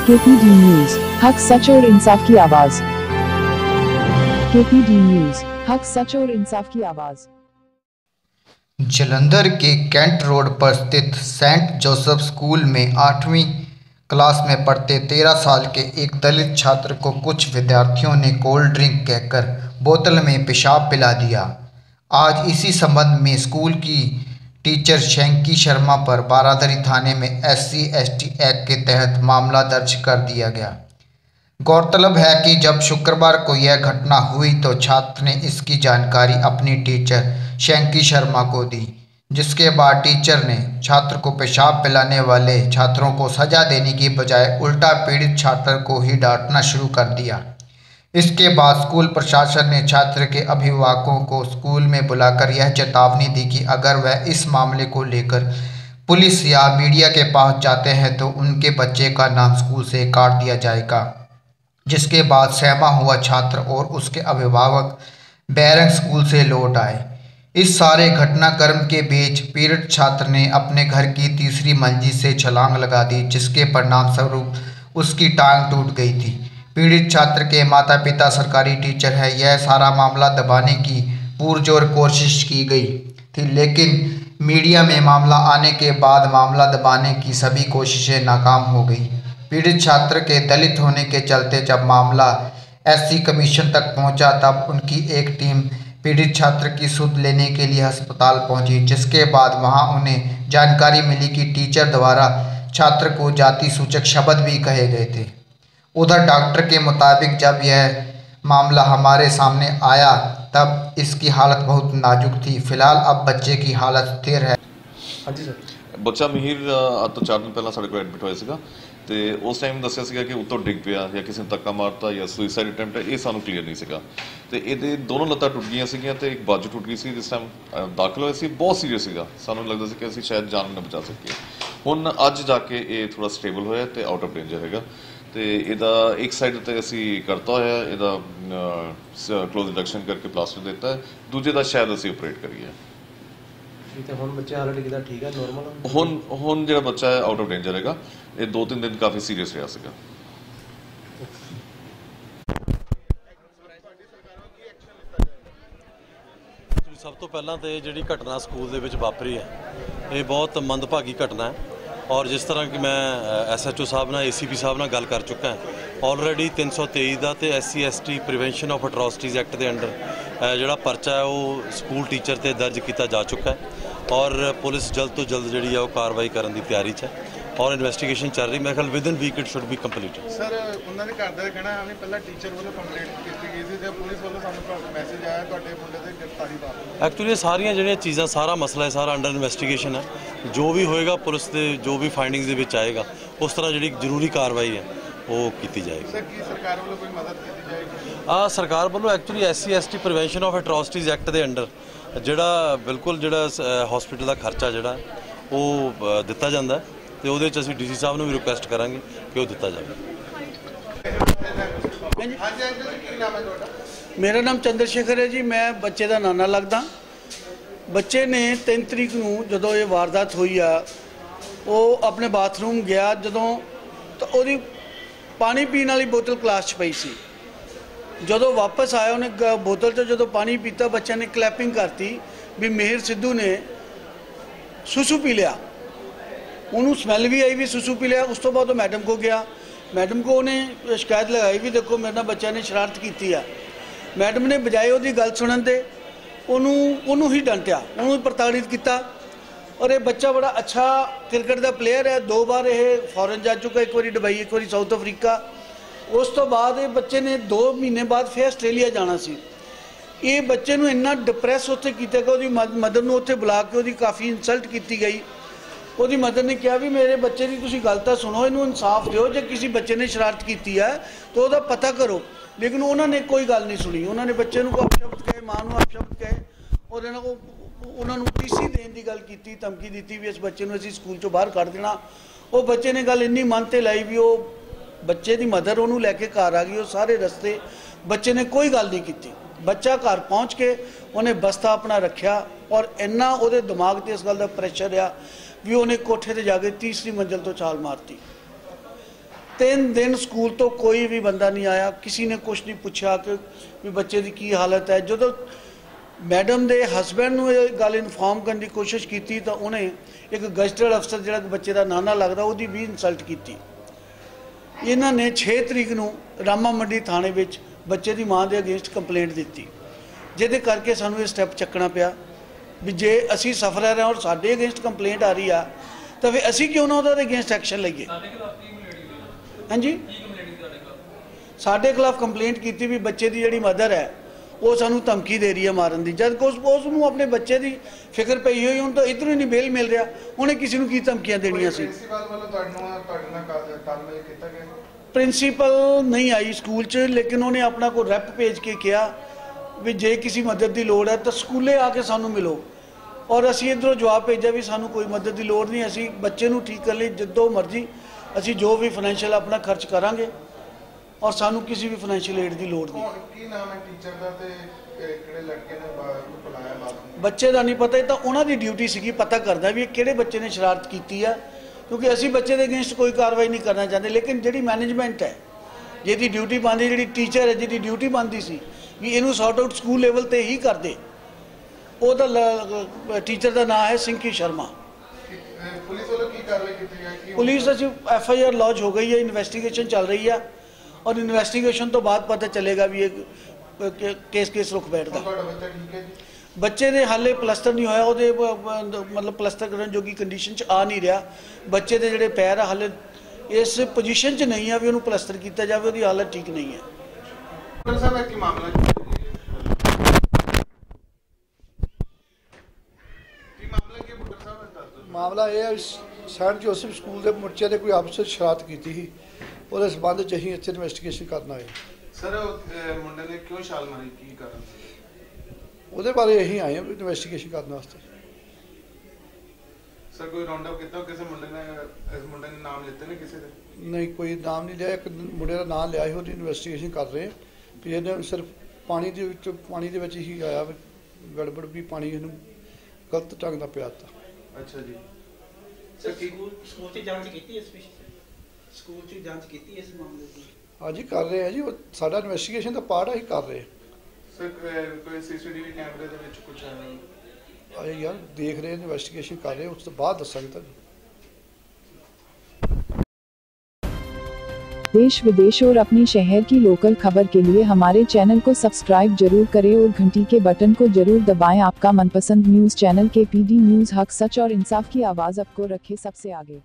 KPD news, हक सच और इंसाफ की आवाज़। केपीडी न्यूज़, हक सच और इंसाफ की आवाज़। जलंधर के कैंट रोड पर स्थित सेंट जोसेफ स्कूल में आठवीं क्लास में पढ़ते तेरह साल के एक दलित छात्र को कुछ विद्यार्थियों ने कोल्ड ड्रिंक कहकर बोतल में पेशाब पिला दिया। आज इसी संबंध में स्कूल की टीचर शैंकी शर्मा पर बारादरी थाने में एस सी एक्ट के तहत मामला दर्ज कर दिया गया। गौरतलब है कि जब शुक्रवार को यह घटना हुई तो छात्र ने इसकी जानकारी अपनी टीचर शैंकी शर्मा को दी, जिसके बाद टीचर ने छात्र को पेशाब पिलाने वाले छात्रों को सजा देने की बजाय उल्टा पीड़ित छात्र को ही डांटना शुरू कर दिया। इसके बाद स्कूल प्रशासन ने छात्र के अभिभावकों को स्कूल में बुलाकर यह चेतावनी दी कि अगर वह इस मामले को लेकर पुलिस या मीडिया के पास जाते हैं तो उनके बच्चे का नाम स्कूल से काट दिया जाएगा। जिसके बाद सहमा हुआ छात्र और उसके अभिभावक बैरंग स्कूल से लौट आए। इस सारे घटनाक्रम के बीच पीड़ित छात्र ने अपने घर की तीसरी मंजिल से छलांग लगा दी, जिसके परिणाम स्वरूप उसकी टांग टूट गई थी। पीड़ित छात्र के माता पिता सरकारी टीचर है। यह सारा मामला दबाने की पुरजोर कोशिश की गई थी, लेकिन मीडिया में मामला आने के बाद मामला दबाने की सभी कोशिशें नाकाम हो गई। पीड़ित छात्र के दलित होने के चलते जब मामला एससी कमीशन तक पहुँचा, तब उनकी एक टीम पीड़ित छात्र की सुध लेने के लिए अस्पताल पहुँची, जिसके बाद वहाँ उन्हें जानकारी मिली कि टीचर द्वारा छात्र को जाति सूचक शब्द भी कहे गए थे। उधर डॉक्टर के मुताबिक जब यह मामला हमारे सामने आया तब इसकी हालत बहुत नाजुक थी फिलहाल अब बच्चे की हालत स्थिर है ਹਾਂਜੀ ਸਰ। ਬੱਚਾ ਮਹੀਰ ਅ, ਅੱਜ ਤੋਂ 4 ਦਿਨ ਪਹਿਲਾਂ ਸਾਡੇ ਕੋਲ ਐਡਮਿਟ ਹੋਇਆ ਸੀਗਾ ਤੇ ਉਸ ਟਾਈਮ ਦੱਸਿਆ ਸੀਗਾ ਕਿ ਉੱਤੋਂ ਡਿੱਗ ਪਿਆ ਜਾਂ ਕਿਸੇ ਨੇ ਧੱਕਾ ਮਾਰਤਾ ਜਾਂ ਸੁਸਾਈਡ ਅਟੈਂਪਟ ਹੈ ਇਹ ਸਾਨੂੰ ਕਲੀਅਰ ਨਹੀਂ ਸੀਗਾ। ਤੇ ਇਹਦੇ ਦੋਨੋਂ ਲੱਤਾਂ ਟੁੱਟ ਗਈਆਂ ਸੀਗੀਆਂ ਤੇ ਇੱਕ ਬਾਜੂ ਟੁੱਟ ਗਈ ਸੀ ਜਿਸ ਟਾਈਮ ਦਾਖਲ ਹੋਇਆ ਸੀ। ਬਹੁਤ ਸੀਰੀਅਸ ਸੀਗਾ। ਸਾਨੂੰ ਲੱਗਦਾ ਸੀ ਕਿ ਅਸੀਂ ਸ਼ਾਇਦ ਜਾਨ ਨਾ ਬਚਾ ਸਕੀਏ। ਹੁਣ ਅੱਜ ਜਾ ਕੇ ਆਫ ਡੇਂਜਰ ਹੈਗਾ। ਤੇ ਇਹਦਾ ਇੱਕ ਸਾਈਡ ਤੇ ਅਸੀਂ ਕਰਤਾ ਹੋਇਆ ਇਹਦਾ ਕਲੋਜ਼ ਇੰਡਕਸ਼ਨ ਕਰਕੇ ਪਲਾਸਟਰ ਦਿੱਤਾ। ਹੈ ਦੂਜੇ ਦਾ ਸ਼ਾਇਦ ਅਸੀਂ ਆਪਰੇਟ ਕਰੀਏ। ਹੈ ਹੁਣ ਬੱਚੇ ਹਾਲਤ ਕਿਦਾਂ ਠੀਕ ਹੈ ਨਾਰਮਲ ਹੁਣ ਹੁਣ ਜਿਹੜਾ ਬੱਚਾ ਹੈ ਆਊਟ ਆਫ ਡੇਂਜਰ ਹੈਗਾ। ਇਹ ਦੋ ਤਿੰਨ ਦਿਨ ਕਾਫੀ ਸੀਰੀਅਸ ਰਿਹਾ ਸੀਗਾ। ਸਭ ਤੋਂ ਪਹਿਲਾਂ ਤੇ ਜਿਹੜੀ ਘਟਨਾ ਸਕੂਲ ਦੇ ਵਿੱਚ ਵਾਪਰੀ ਹੈ ਇਹ ਬਹੁਤ ਮੰਦਭਾਗੀ ਘਟਨਾ ਹੈ। ਔਰ ਜਿਸ ਤਰ੍ਹਾਂ ਕਿ ਮੈਂ ਐਸਐਚਓ ਸਾਹਿਬ ਨਾਲ ਏਸੀਪੀ ਸਾਹਿਬ ਨਾਲ ਗੱਲ ਕਰ ਚੁੱਕਾ ਹਾਂ ਆਲਰੇਡੀ 323 ਦਾ ਤੇ SC ST prevention of atrocities act ਦੇ ਅੰਡਰ ਜਿਹੜਾ ਪਰਚਾ ਹੈ, ਉਹ ਸਕੂਲ ਟੀਚਰ ਤੇ ਦਰਜ ਕੀਤਾ ਜਾ ਚੁੱਕਾ ਹੈ ਔਰ ਪੁਲਿਸ ਜਲਦ ਤੋਂ ਜਲਦ ਜਿਹੜੀ ਹੈ, ਉਹ ਕਾਰਵਾਈ ਕਰਨ ਦੀ ਤਿਆਰੀ 'ਚ ਹੈ। ਔਰ ਇਨਵੈਸਟੀਗੇਸ਼ਨ ਚੱਲ ਰਹੀ। ਮੇਰੇ ਖਿਆਲ within week it should be completed sir ਉਹਨਾਂ ਦੇ ਘਰ ਦਾ ਕਹਿਣਾ ਹੈ ਵੀ ਪਹਿਲਾਂ ਟੀਚਰ ਵੱਲੋਂ ਕੰਪਲੇਂਟ ਕੀਤੀ ਗਈ ਸੀ ਤੇ ਪੁਲਿਸ ਵੱਲੋਂ ਸਾਨੂੰ ਮੈਸੇਜ ਆਇਆ ਤੁਹਾਡੇ ਮੁੰਡੇ ਤੇ ਗ੍ਰਿਫਤਾਰੀ ਪਾ ਐਕਚੁਅਲੀ ਸਾਰੀਆਂ ਜਿਹੜੀਆਂ ਚੀਜ਼ਾਂ ਸਾਰਾ ਮਸਲਾ ਹੈ ਸਾਰਾ ਅੰਡਰ ਇਨਵੈਸਟੀਗੇਸ਼ਨ ਹੈ। ਜੋ ਵੀ ਹੋਏਗਾ ਪੁਲਿਸ ਦੇ ਜੋ ਵੀ ਫਾਈਂਡਿੰਗਸ ਦੇ ਵਿੱਚ ਆਏਗਾ ਉਸ ਤਰ੍ਹਾਂ ਜਿਹੜੀ ਜ਼ਰੂਰੀ ਕਾਰਵਾਈ ਹੈ ਉਹ ਕੀਤੀ ਜਾਏਗੀ। ਸਰ ਕੀ ਸਰਕਾਰ ਵੱਲੋਂ ਕੋਈ ਮਦਦ ਕੀਤੀ ਜਾਏਗੀ? ਆ ਸਰਕਾਰ ਵੱਲੋਂ actually SC ST prevention of atrocities act ਦੇ ਅੰਡਰ ਜਿਹੜਾ ਬਿਲਕੁਲ ਜਿਹੜਾ ਹਸਪੀਟਲ ਦਾ ਖਰਚਾ ਜਿਹੜਾ ਉਹ ਦਿੱਤਾ ਜਾਂਦਾ ਹੈ। ਤੇ ਉਹਦੇ ਚ ਅਸੀਂ ਡੀਸੀ ਸਾਹਿਬ ਨੂੰ ਵੀ ਰਿਕੁਐਸਟ ਕਰਾਂਗੇ ਕਿ ਉਹ ਦਿੱਤਾ ਜਾਵੇ। ਮੇਰਾ ਨਾਮ ਚੰਦਰ ਸ਼ੇਖਰ ਹੈ ਜੀ, ਮੈਂ ਬੱਚੇ ਦਾ ਨਾਨਾ ਲੱਗਦਾ। ਬੱਚੇ ਨੇ 3 ਤਰੀਕ ਨੂੰ ਜਦੋਂ ਇਹ ਵਾਰਦਾਤ ਹੋਈ ਆ, ਉਹ ਆਪਣੇ ਬਾਥਰੂਮ ਗਿਆ, ਜਦੋਂ ਤਾਂ ਉਹਦੀ ਪਾਣੀ ਪੀਣ ਵਾਲੀ ਬੋਤਲ ਕਲਾਸ 'ਚ ਪਈ ਸੀ। ਜਦੋਂ ਵਾਪਸ ਆਇਆ ਉਹਨੇ ਬੋਤਲ 'ਚ ਜਦੋਂ ਪਾਣੀ ਪੀਤਾ, ਬੱਚਿਆਂ ਨੇ ਕਲੈਪਿੰਗ ਕਰਤੀ ਵੀ ਮਿਹਰ ਸਿੱਧੂ ਨੇ ਸੁਸੂ ਪੀ ਲਿਆ। ਉਹਨੂੰ ਸਮੈਲ ਵੀ ਆਈ ਵੀ ਸੁਸੂ ਪੀ ਲਿਆ, ਉਸ ਤੋਂ ਬਾਅਦ ਉਹ ਮੈਡਮ ਕੋ ਗਿਆ। ਮੈਡਮ ਕੋ ਉਹਨੇ ਸ਼ਿਕਾਇਤ ਲਗਾਈ ਵੀ ਦੇਖੋ, ਮੇਰੇ ਨਾਲ ਬੱਚਿਆਂ ਨੇ ਸ਼ਰਾਰਤ ਕੀਤੀ ਆ। ਮੈਡਮ ਨੇ ਬਜਾਏ ਉਹਦੀ ਗੱਲ ਸੁਣਨ ਦੇ ਉਹਨੂੰ ਉਹਨੂੰ ਹੀ ਡੰਟਿਆ, ਉਹਨੂੰ ਪ੍ਰਤਾੜਿਤ ਕੀਤਾ। ਔਰ ਇਹ ਬੱਚਾ ਬੜਾ ਅੱਛਾ ਕ੍ਰਿਕਟ ਦਾ ਪਲੇਅਰ ਹੈ। ਦੋ ਵਾਰ ਇਹ ਫੋਰਨ ਜਾ ਚੁੱਕਾ, ਇੱਕ ਵਾਰੀ ਦੁਬਈ, ਇੱਕ ਵਾਰੀ ਸਾਊਥ ਅਫਰੀਕਾ। ਉਸ ਤੋਂ ਬਾਅਦ ਇਹ ਬੱਚੇ ਨੇ 2 ਮਹੀਨੇ ਬਾਅਦ ਫਿਰ ਆਸਟ੍ਰੇਲੀਆ ਜਾਣਾ ਸੀ। ਇਹ ਬੱਚੇ ਨੂੰ ਇੰਨਾ ਡਿਪਰੈਸ ਉੱਥੇ ਕੀਤਾ ਕਿ ਉਹਦੀ ਮਦਰ ਨੂੰ ਉੱਥੇ ਬੁਲਾ ਕੇ ਉਹਦੀ ਕਾਫੀ ਇਨਸਲਟ ਕੀਤੀ ਗਈ। ਉਹਦੀ ਮਦਰ ਨੇ ਕਿਹਾ ਵੀ ਮੇਰੇ ਬੱਚੇ ਦੀ ਤੁਸੀਂ ਗੱਲ ਤਾਂ ਸੁਣੋ, ਇਹਨੂੰ ਇਨਸਾਫ ਦਿਓ, ਜੇ ਕਿਸੇ ਬੱਚੇ ਨੇ ਸ਼ਰਾਰਤ ਕੀਤੀ ਹੈ, ਤਾਂ ਉਹਦਾ ਪਤਾ ਕਰੋ। ਲੇਕਿਨ ਉਹਨਾਂ ਨੇ ਕੋਈ ਗੱਲ ਨਹੀਂ ਸੁਣੀ। ਉਹਨਾਂ ਨੇ ਬੱਚੇ ਨੂੰ ਕੋਈ ਅਪਸ਼ਬਦ ਕਹੇ, ਮਾਂ ਨੂੰ ਅਪਸ਼ਬਦ ਕਹੇ ਔਰ ਇਹਨਾਂ ਉਹਨਾਂ ਨੂੰ ਟੀਸੀ ਦੇਣ ਦੀ ਗੱਲ ਕੀਤੀ, ਧਮਕੀ ਦਿੱਤੀ ਵੀ ਇਸ ਬੱਚੇ ਨੂੰ ਅਸੀਂ ਸਕੂਲ ਚੋਂ ਬਾਹਰ ਕੱਢ ਦੇਣਾ। ਉਹ ਬੱਚੇ ਨੇ ਗੱਲ ਇੰਨੀ ਮਨ ਤੇ ਲਾਈ ਵੀ ਉਹ ਬੱਚੇ ਦੀ ਮਦਰ ਉਹਨੂੰ ਲੈ ਕੇ ਘਰ ਆ ਗਈ, ਉਹ ਸਾਰੇ ਰਸਤੇ ਬੱਚੇ ਨੇ ਕੋਈ ਗੱਲ ਨਹੀਂ ਕੀਤੀ। ਬੱਚਾ ਘਰ ਪਹੁੰਚ ਕੇ ਉਹਨੇ ਬਸਤਾ ਆਪਣਾ ਰੱਖਿਆ ਔਰ ਇੰਨਾ ਉਹਦੇ ਦਿਮਾਗ ਤੇ ਇਸ ਗੱਲ ਦਾ ਪ੍ਰੈਸ਼ਰ ਆ ਵੀ ਉਹਨੇ ਕੋਠੇ ਤੇ ਜਾ ਕੇ ਤੀਸਰੀ ਮੰਜ਼ਲ ਤੋਂ ਛਾਲ ਮਾਰਤੀ। ਤਿੰਨ ਦਿਨ ਸਕੂਲ ਤੋਂ ਕੋਈ ਵੀ ਬੰਦਾ ਨਹੀਂ ਆਇਆ, ਕਿਸੇ ਨੇ ਕੁਝ ਨਹੀਂ ਪੁੱਛਿਆ ਕਿ ਵੀ ਬੱਚੇ ਦੀ ਕੀ ਹਾਲਤ ਹੈ। ਜਦੋਂ ਮੈਡਮ ਦੇ ਹਸਬੰਡ ਨੂੰ ਇਹ ਗੱਲ ਇਨਫਾਰਮ ਕਰਨ ਦੀ ਕੋਸ਼ਿਸ਼ ਕੀਤੀ ਤਾਂ ਉਹਨੇ ਇੱਕ ਗਜ਼ਟਡ ਅਫਸਰ ਜਿਹੜਾ ਬੱਚੇ ਦਾ ਨਾਨਾ ਲੱਗਦਾ, ਉਹਦੀ ਵੀ ਇਨਸਲਟ ਕੀਤੀ। ਇਹਨਾਂ ਨੇ 6 ਤਰੀਕ ਨੂੰ ਰਾਮਾ ਮੰਡੀ ਥਾਣੇ ਵਿੱਚ ਬੱਚੇ ਦੀ ਮਾਂ ਦੇ ਅਗੇਂਸਟ ਕੰਪਲੇਂਟ ਦਿੱਤੀ। ਜਿਹਦੇ ਕਰਕੇ ਸਾਨੂੰ ਇਹ ਸਟੈਪ ਚੱਕਣਾ ਪਿਆ। ਵੀ ਜੇ ਅਸੀਂ ਸਫਰਰ ਹਾਂ ਔਰ ਸਾਡੇ ਅਗੇਂਸਟ ਕੰਪਲੇਂਟ ਆ ਰਹੀ ਆ ਤਾਂ ਫਿਰ ਅਸੀਂ ਕਿਉਂ ਨਾ ਉਹਦੇ ਅਗੇਂਸਟ ਐਕਸ਼ਨ ਲਈਏ? ਹਾਂਜੀ? ਸਾਡੇ ਖਿਲਾਫ ਕੰਪਲੇਂਟ ਕੀਤੀ ਵੀ ਬੱਚੇ ਦੀ ਜਿਹੜੀ ਮਦਰ ਹੈ ਉਹ ਸਾਨੂੰ ਧਮਕੀ ਦੇ ਰਹੀ ਹੈ ਮਾਰਨ ਦੀ। ਜਦ ਉਸ ਉਸ ਨੂੰ ਆਪਣੇ ਬੱਚੇ ਦੀ ਫਿਕਰ ਪਈ ਹੋਈ ਹੁਣ ਤਾਂ ਇਧਰੋਂ ਹੀ ਨਹੀਂ ਬੇਲ ਮਿਲ ਰਿਹਾ। ਉਹਨੇ ਕਿਸੇ ਨੂੰ ਕੀ ਧਮਕੀਆਂ ਦੇਣੀਆਂ ਸੀ? ਪ੍ਰਿੰਸੀਪਲ ਵੱਲੋਂ ਤੁਹਾਨੂੰ ਤੁਹਾਡੇ ਨਾਲ ਕਾਲ- ਤਾਲਮੇਲ ਕੀਤਾ ਗਿਆ? ਪ੍ਰਿੰਸੀਪਲ ਨਹੀਂ ਆਈ ਸਕੂਲ 'ਚ ਲੇਕਿਨ ਉਹਨੇ ਆਪਣਾ ਕੋਈ ਰੈਪ ਭੇਜ ਕੇ ਕਿਹਾ ਵੀ ਜੇ ਕਿਸੇ ਮਦਦ ਦੀ ਲੋੜ ਹੈ ਤਾਂ ਸਕੂਲੇ ਆ ਕੇ ਸਾਨੂੰ ਮਿਲੋ। ਔਰ ਅਸੀਂ ਇਧਰੋਂ ਜਵਾਬ ਭੇਜਿਆ ਵੀ ਸਾਨੂੰ ਕੋਈ ਮਦਦ ਦੀ ਲੋੜ ਨਹੀਂ ਅਸੀਂ ਬੱਚੇ ਨੂੰ ਠੀਕ ਕਰਨ ਲਈ ਜਿੱਦੋਂ ਮਰਜ਼ੀ ਅਸੀਂ ਜੋ ਵੀ ਫਾਈਨੈਂਸ਼ੀਅਲ ਆਪਣਾ ਖਰਚ ਕਰਾਂਗੇ ਔਰ ਸਾਨੂੰ ਕਿਸੇ ਵੀ ਫਾਈਨੈਂਸ਼ੀਅਲ ਏਡ ਦੀ ਲੋੜ ਨਹੀਂ। ਹੁਣ ਕੀ ਨਾਮ ਹੈ ਟੀਚਰ ਦਾ ਤੇ ਕਿ- ਕਿਹੜੇ ਲੜਕੇ ਨੇ ਬਾ- ਬੁਲਾਇਆ ਬਾਤ ਨੂੰ? ਬੱਚੇ ਦਾ ਨਹੀਂ ਪਤਾ ਇਹ ਤਾਂ ਉਹਨਾਂ ਦੀ ਡਿਊਟੀ ਸੀਗੀ ਪਤਾ ਕਰਦਾ ਵੀ ਇਹ ਕਿਹੜੇ ਬੱਚੇ ਨੇ ਸ਼ਰਾਰਤ ਕੀਤੀ ਆ ਕਿਉਂਕਿ ਅਸੀਂ ਬੱਚੇ ਦੇ ਅਗੇਂਸਟ ਕੋਈ ਕਾਰਵਾਈ ਨਹੀਂ ਕਰਨਾ ਚਾਹੁੰਦੇ ਲੇਕਿਨ ਜਿਹੜੀ ਮੈਨੇਜਮੈਂਟ ਹੈ ਜਿਹਦੀ ਡਿਊਟੀ ਬਣਦੀ ਜਿਹੜੀ ਟੀਚਰ ਹੈ ਜਿਹਦੀ ਡਿਊਟੀ ਬਣਦੀ ਸੀ ਵੀ ਇਹਨੂੰ ਸੌਰਟ ਆਊਟ ਸਕੂਲ ਲੈਵਲ ਤੇ ਹੀ ਕਰਦੇ। ਉਹਦਾ ਟੀਚਰ ਦਾ ਨਾਮ ਹੈ ਸਿੰਕੀ ਸ਼ਰਮਾ। ਪੁਲਿਸ ਵੱਲੋਂ ਕੀ ਕਾਰਵਾਈ ਕੀਤੀ ਗਈ? ਕੀ ਪੁਲਿਸ ਅਸੀਂ ਐਫ ਆਈ ਆਰ ਲੌਜ ਹੋ ਗਈ ਹੈ ਇਨਵੈਸਟੀਗੇਸ਼ਨ ਚੱਲ ਰਹੀ ਆ ਔਰ ਇਨਵੈਸਟੀਗੇਸ਼ਨ ਤੋਂ ਬਾਅਦ ਪਤਾ ਚੱਲੇਗਾ ਵੀ ਇਹ ਕੇਸ ਕੇਸ ਰੁਕ ਬੈਠਦਾ। ਬੱਚਾ ਹੈ ਦੇ ਹਾਲੇ ਪਲਸਟਰ ਨਹੀਂ ਹੋਇਆ ਉਹਦੇ ਮਤਲਬ ਪਲਸਟਰ ਕਰਨ ਜੋਗੀ ਕੰਡੀਸ਼ਨ 'ਚ ਆ ਨਹੀਂ ਰਿਹਾ। ਬੱਚੇ ਦੇ ਜਿਹੜੇ ਪੈਰ ਆ ਹਾਲੇ ਇਸ ਪੋਜੀਸ਼ਨ 'ਚ ਨਹੀਂ ਆ ਵੀ ਉਹਨੂੰ ਪਲਸਟਰ ਕੀਤਾ ਜਾਵੇ ਉਹਦੀ ਹਾਲਤ ਠੀਕ ਨਹੀਂ ਹੈ। ਡਾਕਟਰ ਸਾਹਿਬ ਇਹ ਕੀ ਮਾਮਲਾ ਜੀ ਕੀ ਮਾਮਲਾ ਕੀ ਹੈ ਡਾਕਟਰ ਸਾਹਿਬ ਇਹ ਦੱਸ ਦਿਓ ਮਾਮਲਾ ਇਹ ਹੈ ਸੈਂਟ ਜੋਸਫ ਸਕੂਲ ਦੇ ਬੱਚੇ ਨੇ ਕੋਈ ਆਪਸ ਵਿੱਚ ਸ਼ਰਾਰਤ ਕੀਤੀ ਸੀ। ਉਹਦੇ ਸਬੰਧ 'ਚ ਅਸੀਂ ਇੱਥੇ ਇਨਵੈਸਟੀਗੇਸ਼ਨ ਕਰਨ ਆਏ। ਸਰ ਮੁੰਡੇ ਨੇ ਕਿਉਂ ਛਾਲ ਮਾਰੀ? ਕੀ ਕਾਰਨ ਉਹਦੇ ਬਾਰੇ ਅਸੀਂ ਆਏ ਹਾਂ ਇਨਵੈਸਟੀਗੇਸ਼ਨ ਕਰਨ ਵਾਸਤੇ। ਸਰ ਕੋਈ ਰਾਉਂਡ ਅਪ ਕੀਤਾ? ਕਿਸੇ ਮੁੰਡੇ ਨੇ ਇਸ ਮੁੰਡੇ ਨੇ ਨਾਮ ਲਿੱਤੇ ਨੇ ਕਿਸੇ ਦੇ? ਨਹੀਂ ਕੋਈ ਨਾਮ ਨਹੀਂ ਲਿਆ। ਇੱਕ ਮੁੰਡੇ ਦਾ ਨਾਮ ਲਿਆ ਸੀ ਉਹਦੀ ਇਨਵੈਸਟੀਗੇਸ਼ਨ ਕਰ ਰਹੇ ਵੀ ਇਹਨੇ ਸਿਰਫ ਪਾਣੀ ਦੇ ਵਿੱਚ ਪਾਣੀ ਦੇ ਵਿੱਚ ਹੀ ਆਇਆ ਗੜਬੜ ਵੀ ਪਾਣੀ ਇਹਨੂੰ ਗਲਤ ਢੰਗ ਨਾਲ ਪਿਆ ਤਾ ਅੱਛਾ ਜੀ। ਸਰ ਸਕੂਲ ਸਕੂਲ 'ਚ ਜਾਂਚ ਕੀਤੀ ਇਸ ਵਿਸ਼ੇ ਸਕੂਲ 'ਚ ਜਾਂਚ ਕੀਤੀ ਇਸ ਮਾਮਲੇ ਦੀ? ਹਾਂਜੀ ਕਰ ਰਹੇ ਹਾਂ ਜੀ। ਉਹ ਸਾਡਾ ਇਨਵੈਸਟੀਗੇਸ਼ਨ ਦਾ ਪਾਰਟ ਅਸੀਂ ਕਰ ਰਹੇ ਸਰ ਕੋਈ ਸੀਸੀਟੀਵੀ ਕੈਮਰੇ ਦੇ ਵਿੱਚ ਕੁਝ ਹਾਂ ਅਜੇ ਯਾਰ ਦੇਖ ਰਹੇ ਇਨਵੈਸਟੀਗੇਸ਼ਨ ਕਰ ਰਹੇ ਹਾਂ, ਉਸ ਤੋਂ ਬਾਅਦ ਦੱਸਾਂਗੇ ਤੁਹਾਨੂੰ। देश विदेश और अपने शहर की लोकल खबर के लिए हमारे चैनल को सब्सक्राइब ज़रूर करें और घंटी के बटन को ज़रूर दबाएँ। आपका मनपसंद न्यूज़ चैनल के पीडी न्यूज़ हक सच और इंसाफ की आवाज़ आपको रखे सबसे आगे।